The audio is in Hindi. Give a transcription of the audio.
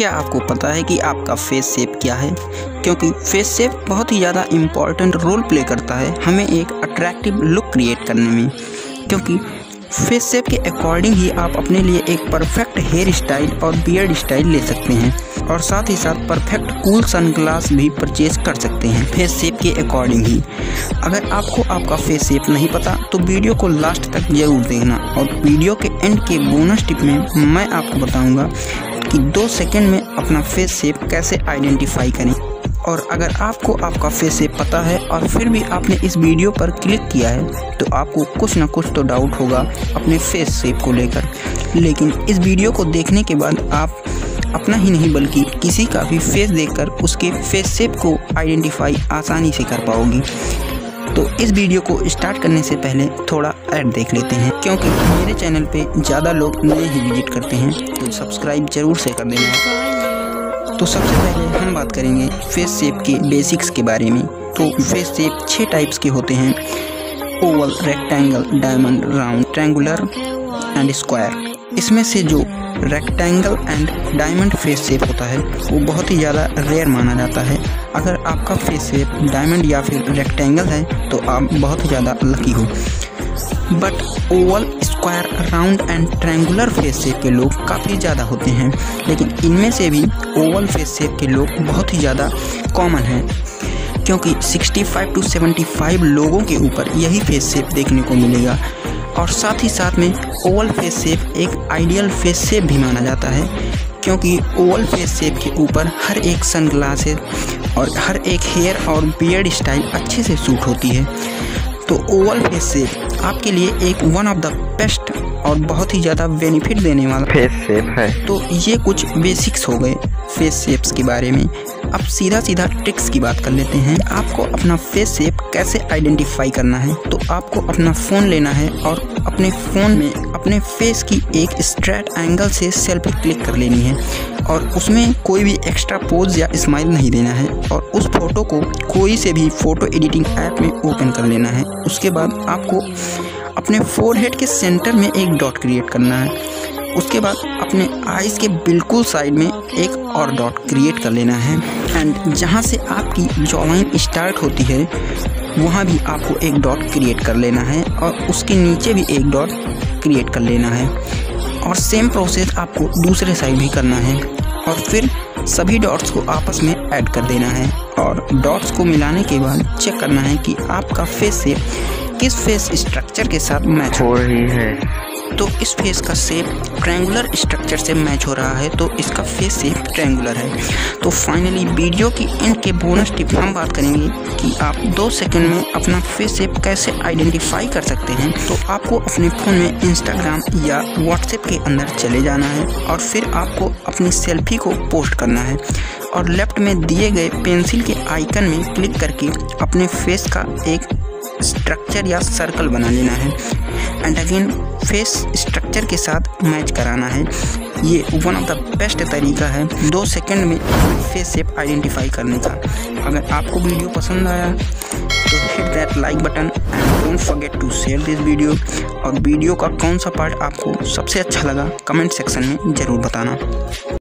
क्या आपको पता है कि आपका फेस शेप क्या है? क्योंकि फेस शेप बहुत ही ज़्यादा इंपॉर्टेंट रोल प्ले करता है हमें एक अट्रैक्टिव लुक क्रिएट करने में। क्योंकि फेस शेप के अकॉर्डिंग ही आप अपने लिए एक परफेक्ट हेयर स्टाइल और बियर्ड स्टाइल ले सकते हैं। और साथ ही साथ परफेक्ट कूल सनग्लास भी परचेज कर सकते हैं फेस शेप के अकॉर्डिंग ही। अगर आपको आपका फेस शेप नहीं पता तो वीडियो को लास्ट तक ज़रूर देखना। और वीडियो के एंड के बोनस टिप में मैं आपको बताऊँगा कि दो सेकेंड में अपना फेस शेप कैसे आइडेंटिफाई करें। और अगर आपको आपका फेस शेप पता है और फिर भी आपने इस वीडियो पर क्लिक किया है तो आपको कुछ ना कुछ तो डाउट होगा अपने फेस शेप को लेकर। लेकिन इस वीडियो को देखने के बाद आप अपना ही नहीं, बल्कि किसी का भी फेस देखकर उसके फेस शेप को आइडेंटिफाई आसानी से कर पाओगी। तो इस वीडियो को स्टार्ट करने से पहले थोड़ा ऐड देख लेते हैं, क्योंकि मेरे चैनल पे ज़्यादा लोग नए ही विज़िट करते हैं तो सब्सक्राइब ज़रूर से कर देना। तो सबसे पहले हम बात करेंगे फेस शेप के बेसिक्स के बारे में। तो फेस शेप छः टाइप्स के होते हैं, oval rectangle diamond round triangular and square इसमें से जो rectangle and diamond face shape होता है, वो बहुत ही ज़्यादा रेयर माना जाता है। अगर आपका फेस शेप डायमंड या फिर रेक्टेंगल है तो आप बहुत ही ज़्यादा लकी हो। But oval square round and triangular face shape के लोग काफ़ी ज़्यादा होते हैं। लेकिन इनमें से भी ओवल फेस शेप के लोग बहुत ही ज़्यादा कॉमन हैं। क्योंकि 65 टू 75 लोगों के ऊपर यही फेस शेप देखने को मिलेगा। और साथ ही साथ में ओवल फेस शेप एक आइडियल फेस शेप भी माना जाता है, क्योंकि ओवल फेस शेप के ऊपर हर एक सन और हर एक हेयर और बियर्ड स्टाइल अच्छे से सूट होती है। तो ओवल फेस शेप आपके लिए एक वन ऑफ़ द बेस्ट और बहुत ही ज़्यादा बेनिफिट देने वाला फेस शेप है। तो ये कुछ बेसिक्स हो गए फेस शेप्स के बारे में। अब सीधा सीधा ट्रिक्स की बात कर लेते हैं। आपको अपना फेस शेप कैसे आइडेंटिफाई करना है? तो आपको अपना फ़ोन लेना है और अपने फ़ोन में अपने फेस की एक स्ट्रेट एंगल से सेल्फी क्लिक कर लेनी है। और उसमें कोई भी एक्स्ट्रा पोज या स्माइल नहीं देना है और उस फ़ोटो को कोई से भी फ़ोटो एडिटिंग ऐप में ओपन कर लेना है। उसके बाद आपको अपने फोरहेड के सेंटर में एक डॉट क्रिएट करना है। उसके बाद अपने आइज़ के बिल्कुल साइड में एक और डॉट क्रिएट कर लेना है। एंड जहाँ से आपकी जॉलाइन स्टार्ट होती है, वहाँ भी आपको एक डॉट क्रिएट कर लेना है और उसके नीचे भी एक डॉट क्रिएट कर लेना है। और सेम प्रोसेस आपको दूसरे साइड भी करना है। और फिर सभी डॉट्स को आपस में ऐड कर देना है। और डॉट्स को मिलाने के बाद चेक करना है कि आपका फेस से किस फेस स्ट्रक्चर के साथ मैच हो रही है। तो इस फेस का सेप ट्रायंगुलर स्ट्रक्चर से मैच हो रहा है तो इसका फेस शेप ट्रायंगुलर है। तो फाइनली वीडियो की एंड के बोनस टिप हम बात करेंगे कि आप दो सेकंड में अपना फेस सेप कैसे आइडेंटिफाई कर सकते हैं। तो आपको अपने फ़ोन में इंस्टाग्राम या व्हाट्सएप के अंदर चले जाना है और फिर आपको अपनी सेल्फी को पोस्ट करना है और लेफ़्ट में दिए गए पेंसिल के आइकन में क्लिक करके अपने फेस का एक स्ट्रक्चर या सर्कल बना लेना है। एंड अगेन फेस स्ट्रक्चर के साथ मैच कराना है। ये वन ऑफ़ द बेस्ट तरीका है दो सेकंड में फेस सेप आइडेंटिफाई करने का। अगर आपको वीडियो पसंद आया तो hit that like button and don't forget to share this video और वीडियो का कौन सा पार्ट आपको सबसे अच्छा लगा कमेंट सेक्शन में ज़रूर बताना।